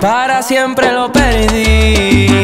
Para siempre lo perdí.